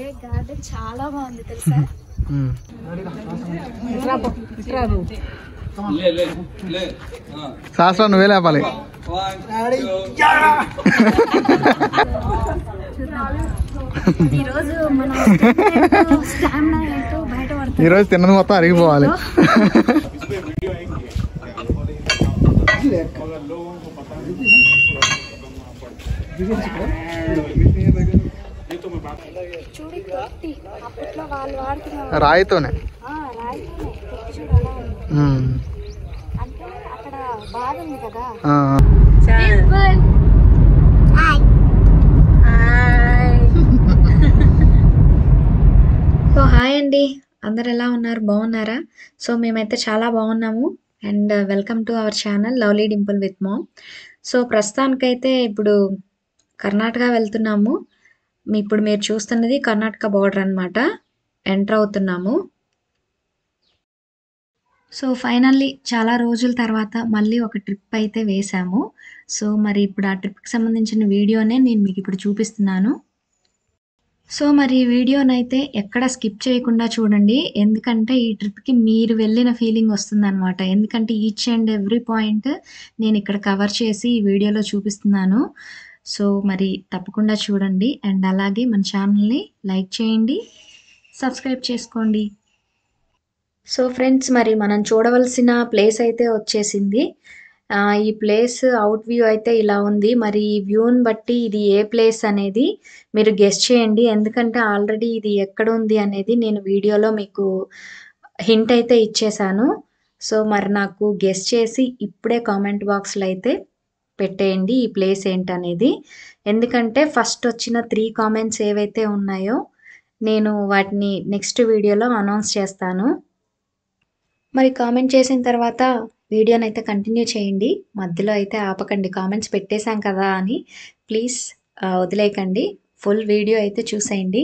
ఏ garden చాలా బాగుంది తెలుసా? శాస్త్రం నువ్వే లేపాలి. ఈరోజు తిన్నది మొత్తం అరిగిపోవాలి. రాయితోనే? సో హాయ్ అండి. అందరు ఎలా ఉన్నారు? బాగున్నారా? సో మేమైతే చాలా బాగున్నాము. And welcome to our channel lovely Dimple with mom. So ప్రస్తుతానికైతే ఇప్పుడు కర్ణాటక వెళ్తున్నాము. ఇప్పుడు మీరు చూస్తున్నది కర్ణాటక బార్డర్ అనమాట ఎంటర్ అవుతున్నాము. సో ఫైనల్లీ చాలా రోజుల తర్వాత మళ్ళీ ఒక ట్రిప్ అయితే వేశాము. సో మరి ఇప్పుడు ఆ ట్రిప్కి సంబంధించిన వీడియోనే నేను మీకు ఇప్పుడు చూపిస్తున్నాను. సో మరి ఈ వీడియోనైతే ఎక్కడ స్కిప్ చేయకుండా చూడండి. ఎందుకంటే ఈ ట్రిప్కి మీరు వెళ్ళిన ఫీలింగ్ వస్తుందన్నమాట. ఎందుకంటే ఈచ్ అండ్ ఎవ్రీ పాయింట్ నేను ఇక్కడ కవర్ చేసి ఈ వీడియోలో చూపిస్తున్నాను. సో మరి తప్పకుండా చూడండి. అండ్ అలాగే మన ఛానల్ని లైక్ చేయండి. సబ్స్క్రైబ్ చేసుకోండి. సో ఫ్రెండ్స్ మరి మనం చూడవలసిన ప్లేస్ అయితే వచ్చేసింది. ఈ ప్లేస్ అవుట్ వ్యూ అయితే ఇలా ఉంది. మరి ఈ వ్యూని బట్టి ఇది ఏ ప్లేస్ అనేది మీరు గెస్ట్ చేయండి. ఎందుకంటే ఆల్రెడీ ఇది ఎక్కడ ఉంది అనేది నేను వీడియోలో మీకు హింట్ అయితే ఇచ్చేసాను. సో మరి నాకు గెస్ట్ చేసి ఇప్పుడే కామెంట్ బాక్స్లో అయితే పెట్టేయండి ఈ ప్లేస్ ఏంటనేది. ఎందుకంటే ఫస్ట్ వచ్చిన త్రీ కామెంట్స్ ఏవైతే ఉన్నాయో నేను వాటిని నెక్స్ట్ వీడియోలో అనౌన్స్ చేస్తాను. మరి కామెంట్ చేసిన తర్వాత వీడియోని అయితే కంటిన్యూ చేయండి. మధ్యలో అయితే ఆపకండి. కామెంట్స్ పెట్టేశాం కదా అని ప్లీజ్ వదిలేయకండి. ఫుల్ వీడియో అయితే చూసేయండి.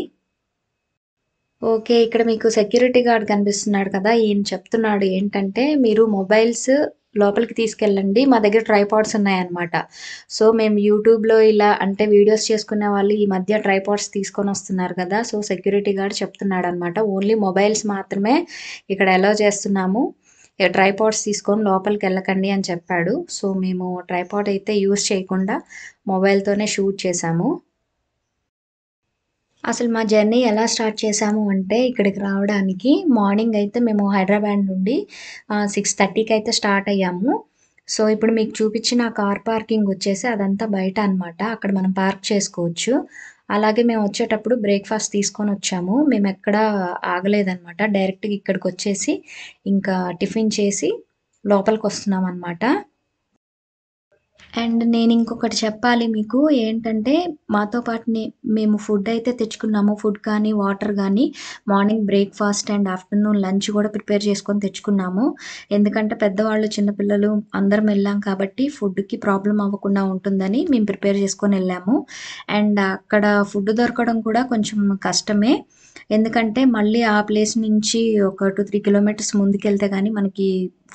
ఓకే ఇక్కడ మీకు సెక్యూరిటీ గార్డ్ కనిపిస్తున్నాడు కదా ఈయన చెప్తున్నాడు ఏంటంటే మీరు మొబైల్స్ లోపలికి తీసుకెళ్ళండి. మా దగ్గర ట్రైపాడ్స్ ఉన్నాయన్నమాట. సో మేము యూట్యూబ్లో ఇలా అంటే వీడియోస్ చేసుకునే వాళ్ళు ఈ మధ్య ట్రైపాడ్స్ తీసుకొని వస్తున్నారు కదా. సో సెక్యూరిటీ గార్డ్ చెప్తున్నాడు అనమాట ఓన్లీ మొబైల్స్ మాత్రమే ఇక్కడ అలౌ చేస్తున్నాము. ట్రైపాడ్స్ తీసుకొని లోపలికి వెళ్ళకండి అని చెప్పాడు. సో మేము ట్రైపాడ్ అయితే యూస్ చేయకుండా మొబైల్తోనే షూట్ చేసాము అసలు మా జర్నీ ఎలా స్టార్ట్ చేసాము అంటే ఇక్కడికి రావడానికి మార్నింగ్ అయితే మేము హైదరాబాద్ నుండి సిక్స్ థర్టీకి అయితే స్టార్ట్ అయ్యాము. సో ఇప్పుడు మీకు చూపించిన కార్ పార్కింగ్ వచ్చేసి అదంతా బయట అనమాట అక్కడ మనం పార్క్ చేసుకోవచ్చు. అలాగే మేము వచ్చేటప్పుడు బ్రేక్ఫాస్ట్ తీసుకొని వచ్చాము. మేము ఎక్కడ ఆగలేదన్నమాట. డైరెక్ట్గా ఇక్కడికి వచ్చేసి ఇంకా టిఫిన్ చేసి లోపలికి వస్తున్నాం అనమాట అండ్ నేను ఇంకొకటి చెప్పాలి మీకు ఏంటంటే మాతో పాటునే మేము ఫుడ్ అయితే తెచ్చుకున్నాము ఫుడ్ కానీ వాటర్ కానీ morning breakfast and afternoon lunch కూడా ప్రిపేర్ చేసుకొని తెచ్చుకున్నాము. ఎందుకంటే పెద్దవాళ్ళు చిన్నపిల్లలు అందరం వెళ్ళాం కాబట్టి ఫుడ్కి ప్రాబ్లం అవ్వకుండా ఉంటుందని మేము ప్రిపేర్ చేసుకొని వెళ్ళాము. అండ్ అక్కడ ఫుడ్ దొరకడం కూడా కొంచెం కష్టమే. ఎందుకంటే మళ్ళీ ఆ ప్లేస్ నుంచి ఒక టూ త్రీ కిలోమీటర్స్ ముందుకెళ్తే కానీ మనకి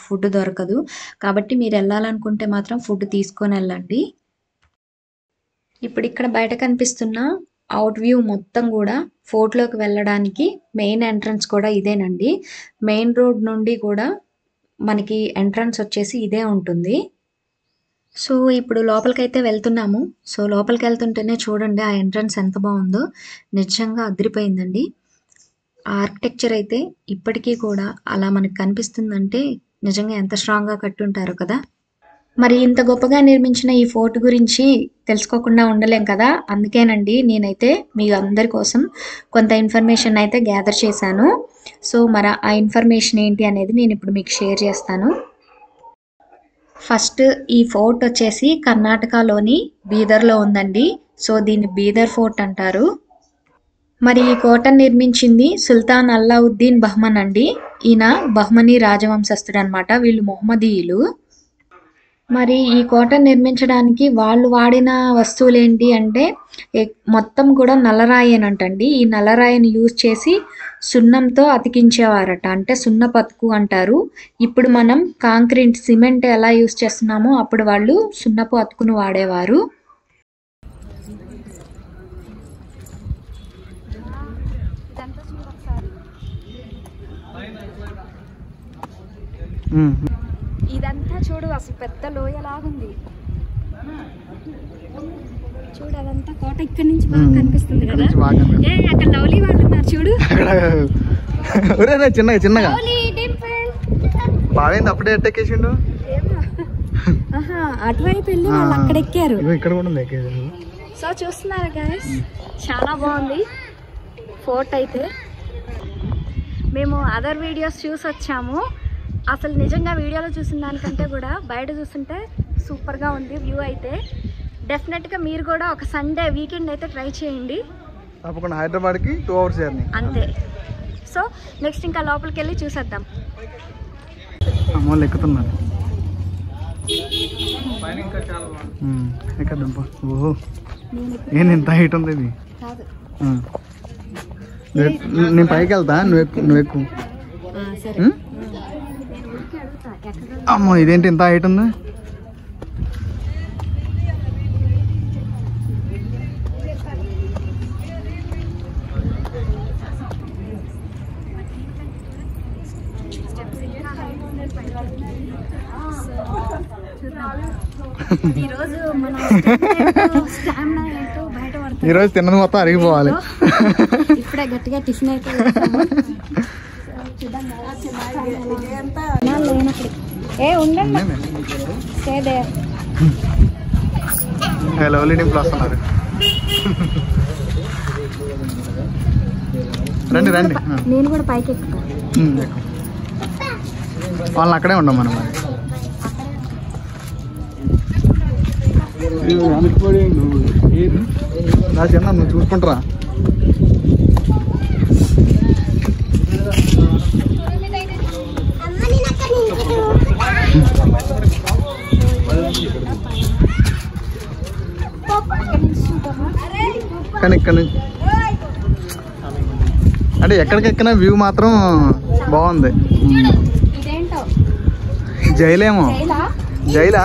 ఫుడ్ దొరకదు. కాబట్టి మీరు వెళ్ళాలనుకుంటే మాత్రం ఫుడ్ తీసుకొని వెళ్ళండి. ఇప్పుడు ఇక్కడ బయట కనిపిస్తున్న అవుట్ వ్యూ మొత్తం కూడా ఫోర్ట్లోకి వెళ్ళడానికి మెయిన్ ఎంట్రన్స్ కూడా ఇదేనండి. మెయిన్ రోడ్ నుండి కూడా మనకి ఎంట్రన్స్ వచ్చేసి ఇదే ఉంటుంది. సో ఇప్పుడు లోపలికైతే వెళ్తున్నాము. సో లోపలికి వెళ్తుంటేనే చూడండి ఆ ఎంట్రన్స్ ఎంత బాగుందో. నిజంగా అదిరిపోయిందండి. ఆర్కిటెక్చర్ అయితే ఇప్పటికీ కూడా అలా మనకు కనిపిస్తుందంటే నిజంగా ఎంత స్ట్రాంగ్గా కట్టుంటారో కదా. మరి ఇంత గొప్పగా నిర్మించిన ఈ ఫోర్ట్ గురించి తెలుసుకోకుండా ఉండలేం కదా. అందుకేనండి నేనైతే మీ అందరి కోసం కొంత ఇన్ఫర్మేషన్ అయితే గ్యాదర్ చేశాను. సో మరి ఆ ఇన్ఫర్మేషన్ ఏంటి అనేది నేను ఇప్పుడు మీకు షేర్ చేస్తాను. ఫస్ట్ ఈ ఫోర్ట్ వచ్చేసి కర్ణాటకలోని బీదర్లో ఉందండి. సో దీన్ని బీదర్ ఫోర్ట్ అంటారు. మరి ఈ కోట నిర్మించింది సుల్తాన్ అల్లావుద్దీన్ బహ్మన్ అండి. ఈయన బహ్మనీ రాజవంశస్థుడు అనమాట వీళ్ళు మొహమ్మదీయులు. మరి ఈ కోట నిర్మించడానికి వాళ్ళు వాడిన వస్తువులు ఏంటి అంటే మొత్తం కూడా నల్లరాయేనంటండి ఈ నల్లరాయిని యూజ్ చేసి సున్నంతో అతికించేవారట అంటే సున్నపు అతుకు అంటారు. ఇప్పుడు మనం కాంక్రీట్ సిమెంట్ ఎలా యూజ్ చేస్తున్నామో అప్పుడు వాళ్ళు సున్నపు అతుకును వాడేవారు. ఇదంతా చూడు అసలు పెద్ద లోయలాగుంది. చూడు అదంతా కోట ఇక్కడ నుంచి బాగా. కనిపిస్తుంది కదా. ఏ అక్కడ లవ్లీ వాళ్ళు ఉన్నారు చూడు అక్కడ చిన్నగా చిన్నగా. బావేంది అప్పుడే ఎట్టెక్కేసిండు అటువైపు వెళ్ళి వాళ్ళు అక్కడ ఎక్కారు. ఇక్కడ కూడా సో చూస్తున్నారా గైస్ చాలా బాగుంది. ఫోర్ట్ అయితే. మేము అదర్ వీడియోస్ చూసి వచ్చాము అసలు నిజంగా వీడియోలో చూసిన దానికంటే కూడా బయట చూస్తుంటే సూపర్గా ఉంది వ్యూ అయితే. డెఫినెట్గా మీరు కూడా ఒక సండే వీకెండ్ అయితే ట్రై చేయండి. తప్పకుండా హైదరాబాద్కి టూ అవర్స్ జర్నీ అంతే. సో నెక్స్ట్ ఇంకా లోపలికి వెళ్ళి చూసేద్దాం. అమ్మోళ్ళు ఎక్కుతున్నారు. ఓహో. ఇంత హైట్ ఉంది ఇది. కాదు. ఆ. నువ్వు ఎక్కు- నేను పైకి వెళ్తా నువ్వు ఎక్కు నువ్వు ఎక్కువ అమ్మో ఇదేంటి ఇంత హైట్ ఉంది? ఈరోజు తిన్నది మొత్తం అరిగిపోవాలి. ఇప్పుడే గట్టిగా టిఫిన్ అయితే నా లేనప్పుడు ఏ ఉండండి స్టే దేర్ లవ్లీ టెంపుల్ వస్తున్నారు రండి రండి. నేను కూడా పైకి ఎక్కుతాను. వాళ్ళని అక్కడే ఉండం మనం. నా చిన్న నువ్వు చూసుకుంటారా. కానీ ఇక్కడ నుంచి. అంటే ఎక్కడికి ఎక్కినా వ్యూ మాత్రం బాగుంది. జైలేమో. జైలా? జైలా?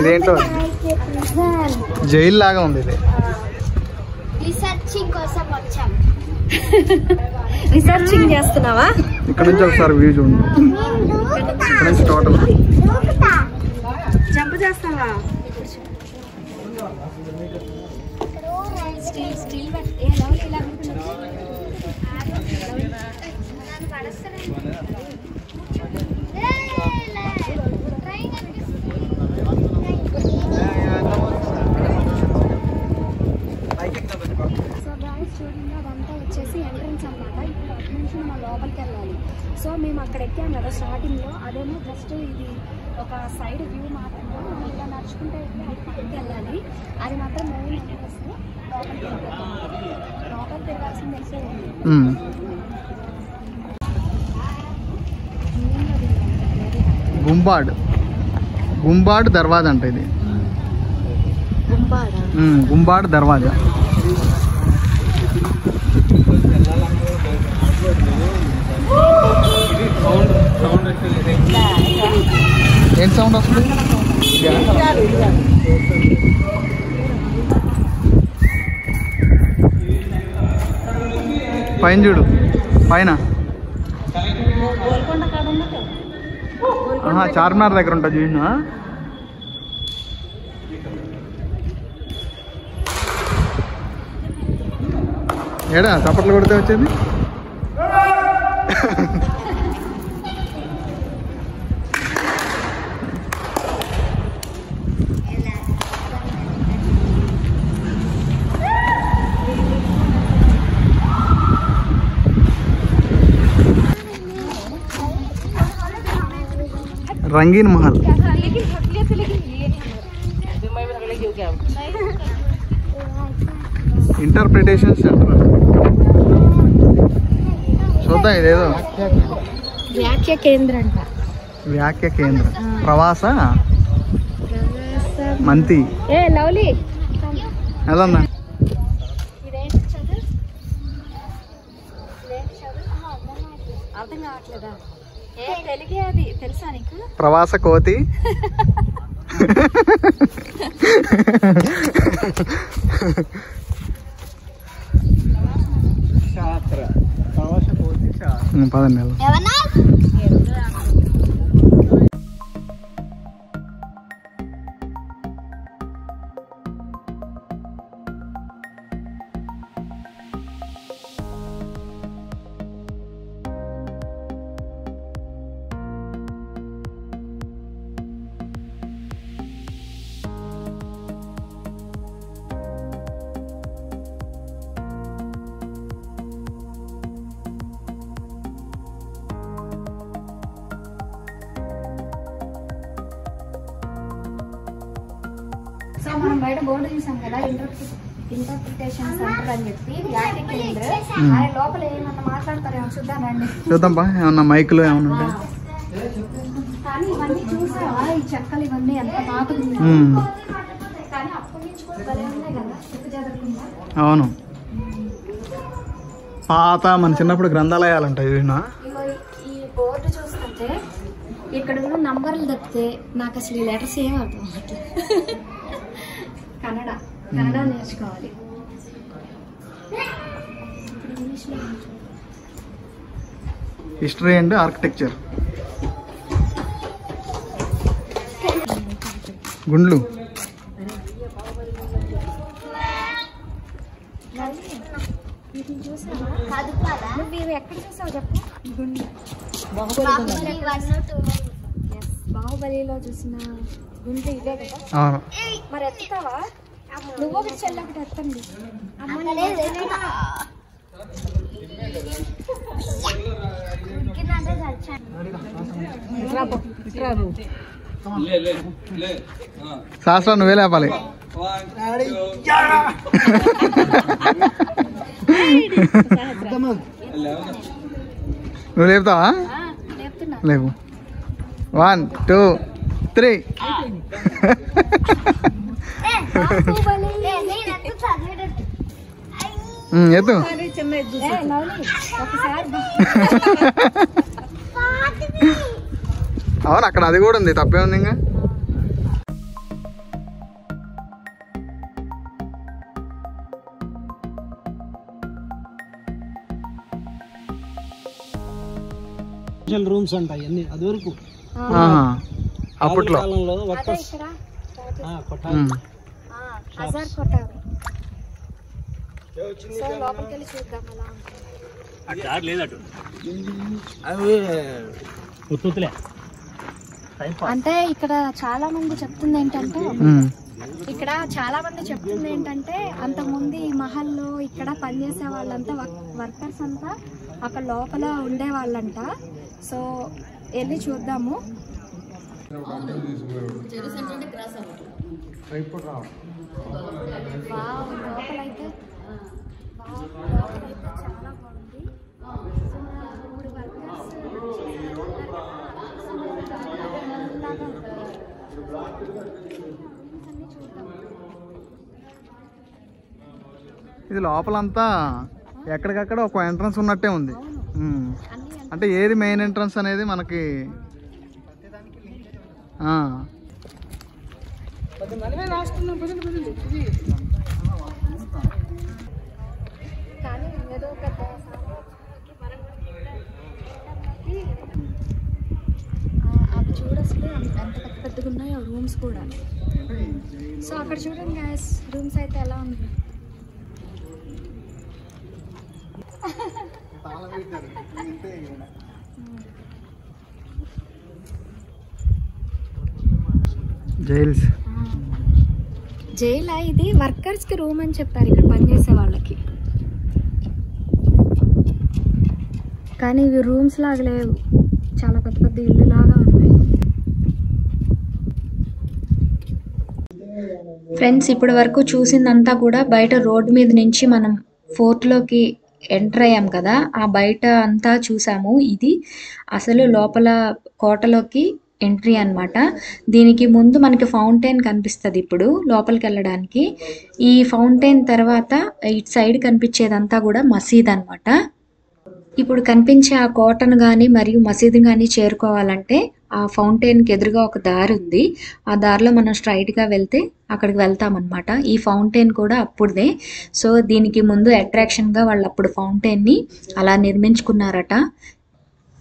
ఇదేంటో? జైలు లాగా ఉంది ఇది. రీసెర్చింగ్ కోసం వచ్చాం. రీసెర్చింగ్ చేస్తున్నావా? ఇక్కడ నుంచి ఒకసారి వ్యూ చూడండి. ఇక్కడ నుంచి టోటల్. జంప్ చేస్తావా స్టీల్ స్టీల్ ఏ లెవెల్ ఇలా సో గాయస్ చూడండి అదంతా వచ్చేసి ఎంట్రన్స్ అనమాట ఇప్పుడు అటు నుంచి మనం లోపలికి వెళ్ళాలి సో మేము అక్కడ ఎక్కాం కదా స్టార్టింగ్లో అదేమో జస్ట్ ఇది ఒక సైడ్ వ్యూ మాత్రమే మనం ఇలా నడుచుకుంటే పక్కకి వెళ్ళాలి అది మాత్రం మెయిన్ ఎంట్రన్స్ లోపలికి వెళ్ళిపోతాం లోపలికి తిరగాల్సింది తెలిసే ఉంది ఉమ్. గుంబాడ్. గుంబాడ్ దర్వాజా అంట ఇది. గుంబాడా? దర్వాజా. ఏం సౌండ్ వస్తుంది? పైన చూడు. పైన గోల్కొండ కాడ ఉన్నట్టు ఆహా, చార్మినార్ దగ్గర ఉంటుంది చూసిన ఏడా చప్పట్లు కొడితే వచ్చేది? రంగీన్ మహల్ ఇంటర్ప్రిటేషన్ సెంటర్ చూద్దాం ఇదేదో వ్యాఖ్య కేంద్రం అంట వ్యాఖ్య కేంద్రం ప్రవాస మంతి ఏ లవ్లీ ఎలా ఉందా ఇదేంటి చదువు ప్రవాస కోతి. శాస్త్ర ప్రవాస కోతి శాస్త్ర ఉమ్, పదండి మనం బయట బోర్డు చూసాం కదా ఇంటర్ప్రిటేషన్ సెంటర్ అని చెప్పి వ్యాఖ్య కేంద్ర ఆయన లోపల ఏమన్నా మాట్లాడతారేమో చూద్దామండి చూద్దాం బా ఏమన్నా మైకులు ఏమన్నా ఉంటాయి కానీ ఇవన్నీ చూసావా? ఈ చెక్కలు ఇవన్నీ ఎంత. ఉమ్, కానీ అప్పటి నుంచి కూడా భలే ఉన్నాయి కదా చెక్కు చెదరకుండా అవును. పాత మన చిన్నప్పుడు గ్రంథాలయాలు ఉంటాయి చూసినా ఈ బోర్డు చూస్తుంటే ఇక్కడ ఉన్న నంబర్లు తప్పితే నాకు అసలు ఈ లెటర్స్ ఏం అర్థం. కన్నడ. కన్నడ నేర్చుకోవాలి. History and architecture. గుండ్లు. బాహుబలిలో చూసిన గుండె ఇవే కదా? మరి ఎత్తుతావా? నువ్వు ఒకటి చెల్లి ఒకటి ఎత్తండి. శాస్త్రం నువ్వే లేపాలి. వన్ నువ్వు లేపుతావా? లేవు వన్ టూ త్రీ. ఎత్తు. అవును అక్కడ అది కూడా ఉంది. తప్పే ఉంది ఇంకా. రూమ్స్ అంటాయి అన్ని అది వరకు. అప్పట్లో. అంటే. ఇక్కడ చాలా మంది చెప్తుంది ఏంటంటే. ఇక్కడ చాలా మంది చెప్తుంది ఏంటంటే అంతకుముందు ఈ మహల్లో ఇక్కడ పనిచేసే వాళ్ళంతా వర్కర్స్ అంతా అక్కడ లోపల ఉండే వాళ్ళంట సో వెళ్ళి చూద్దాము. లోపలైతే చాలా బాగుంది మూడు ఇది లోపలంతా ఎక్కడికక్కడ ఒక ఎంట్రన్స్ ఉన్నట్టే ఉంది. అంటే ఏది మెయిన్ ఎంట్రన్స్ అనేది మనకి ఆ. కానీ ఏదో పెద్ద సామ్రాజ్యానికి మనం కూడా ఆ, అవి చూడొస్తే ఎంత పెద్ద పెద్దగా ఉన్నాయో రూమ్స్ కూడా సో అక్కడ చూడండి గ్యాస్ రూమ్స్ అయితే ఎలా ఉంది జైల్స్. జైలా ఇది? వర్కర్స్కి రూమ్ అని చెప్పారు ఇక్కడ పనిచేసే వాళ్ళకి. కానీ ఇవి రూమ్స్ లాగా లేవు. చాలా పెద్ద పెద్ద ఇల్లు లాగా ఉన్నాయి. ఫ్రెండ్స్ ఇప్పటి వరకు చూసిందంతా కూడా బయట రోడ్డు మీద నుంచి మనం ఫోర్ట్లోకి ఎంటర్ అయ్యాం కదా ఆ బయట అంతా చూసాము. ఇది అసలు లోపల కోటలోకి ఎంట్రీ అనమాట దీనికి ముందు మనకి ఫౌంటైన్ కనిపిస్తుంది ఇప్పుడు లోపలికి వెళ్ళడానికి ఈ ఫౌంటైన్ తర్వాత ఇటు సైడ్ కనిపించేదంతా కూడా మసీద్ అనమాట ఇప్పుడు కనిపించే ఆ కోటను కానీ మరియు మసీదు కానీ చేరుకోవాలంటే ఆ ఫౌంటైన్కి ఎదురుగా ఒక దారి ఉంది. ఆ దారిలో మనం స్ట్రైట్గా వెళ్తే అక్కడికి వెళ్తామన్నమాట. ఈ ఫౌంటైన్ కూడా అప్పుడుదే. సో దీనికి ముందు అట్రాక్షన్గా వాళ్ళు అప్పుడు ఫౌంటైన్ని అలా నిర్మించుకున్నారట.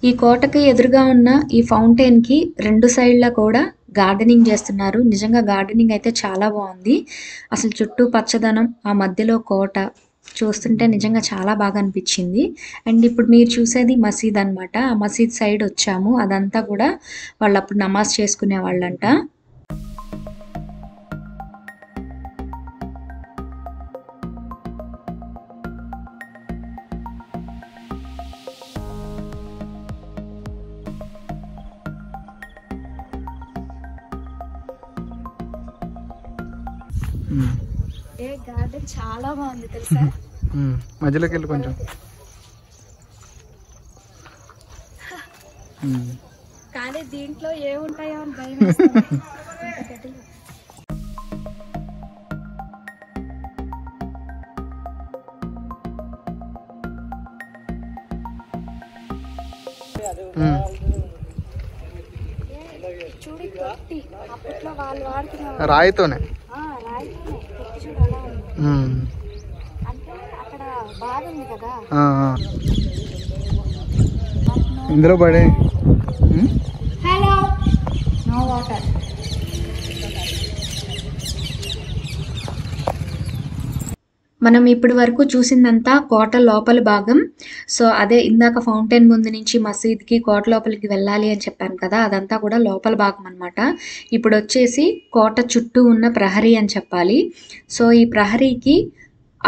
ఈ కోటకి ఎదురుగా ఉన్న ఈ ఫౌంటైన్కి రెండు సైడ్ల కూడా గార్డెనింగ్ చేస్తున్నారు. నిజంగా గార్డెనింగ్ అయితే చాలా బాగుంది. అసలు చుట్టూ పచ్చదనం ఆ మధ్యలో కోట చూస్తుంటే నిజంగా చాలా బాగా అనిపించింది. అండ్ ఇప్పుడు మీరు చూసేది మసీద్ అన్నమాట ఆ మసీద్ సైడ్ వచ్చాము. అదంతా కూడా వాళ్ళు అప్పుడు నమాజ్ చేసుకునే వాళ్ళంట చాలా బాగుంది తెలుసా. మధ్యలోకి వెళ్ళి కొంచెం. కానీ దీంట్లో ఏముంటాయో అని భయం వేస్తుంది. ఇంత గడ్డిలో. ఉమ్. చూడు ఈ తొట్టి అప్పట్లో వాళ్ళు వాడుతున్న రాయితోనే ఆ, రాయితోనే తొట్టి చూడు అలా ఉంది ఉమ్. అంటే అక్కడ బాధ ఉంది కదా ఆ, ఆ. ఇందులో పడే. ఉమ్? హలో నో వాటర్ మనం ఇప్పటి వరకు చూసిందంతా కోట లోపల భాగం. సో అదే ఇందాక ఫౌంటైన్ ముందు నుంచి మసీద్కి కోట లోపలికి వెళ్ళాలి అని చెప్పాను కదా అదంతా కూడా లోపల భాగం అనమాట ఇప్పుడు వచ్చేసి కోట చుట్టూ ఉన్న ప్రహరీ అని చెప్పాలి. సో ఈ ప్రహరీకి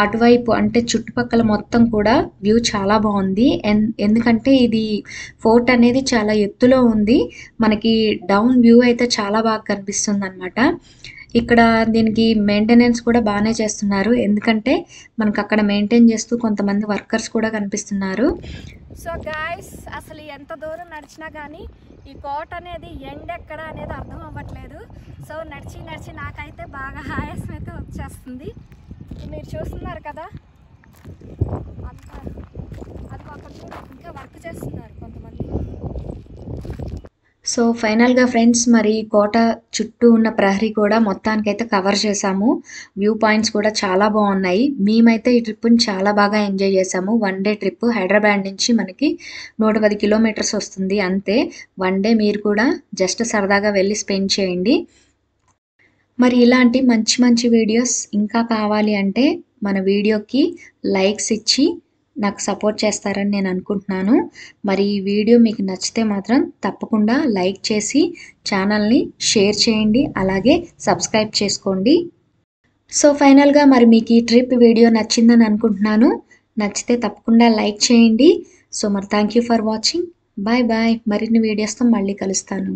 అటువైపు అంటే చుట్టుపక్కల మొత్తం కూడా వ్యూ చాలా బాగుంది. ఎన్ ఎందుకంటే ఇది ఫోర్ట్ అనేది చాలా ఎత్తులో ఉంది. మనకి డౌన్ వ్యూ అయితే చాలా బాగా కనిపిస్తుంది అనమాట ఇక్కడ దీనికి మెయింటెనెన్స్ కూడా బాగానే చేస్తున్నారు. ఎందుకంటే మనకు అక్కడ మెయింటైన్ చేస్తూ కొంతమంది వర్కర్స్ కూడా కనిపిస్తున్నారు. సో గాయస్ అసలు ఎంత దూరం నడిచినా కానీ ఈ కోట అనేది ఎండ్ ఎక్కడ అనేది అర్థం అవ్వట్లేదు. సో నడిచి నడిచి నాకైతే బాగా ఆయాసం అయితే వచ్చేస్తుంది. మీరు చూస్తున్నారు కదా? అంత. అది అక్కడ ఇంకా వర్క్ చేస్తున్నారు కొంతమంది. సో ఫైనల్గా ఫ్రెండ్స్ మరి కోట చుట్టూ ఉన్న ప్రహరీ కూడా మొత్తానికైతే కవర్ చేసాము వ్యూ పాయింట్స్ కూడా చాలా బాగున్నాయి. మేమైతే ఈ ట్రిప్ని చాలా బాగా ఎంజాయ్ చేసాము వన్ డే ట్రిప్ హైదరాబాద్ నుంచి మనకి నూట పది కిలోమీటర్స్ వస్తుంది అంతే. వన్ డే మీరు కూడా జస్ట్ సరదాగా వెళ్ళి స్పెండ్ చేయండి. మరి ఇలాంటి మంచి మంచి వీడియోస్ ఇంకా కావాలి అంటే మన వీడియోకి లైక్స్ ఇచ్చి నాకు సపోర్ట్ చేస్తారని నేను అనుకుంటున్నాను. మరి ఈ వీడియో మీకు నచ్చితే మాత్రం తప్పకుండా లైక్ చేసి ఛానల్ని షేర్ చేయండి అలాగే సబ్స్క్రైబ్ చేసుకోండి. సో ఫైనల్గా మరి మీకు ఈ ట్రిప్ వీడియో నచ్చిందని అనుకుంటున్నాను. నచ్చితే తప్పకుండా లైక్ చేయండి. సో మరి thank you for watching. Bye bye. మరిన్ని వీడియోస్తో మళ్ళీ కలుస్తాను.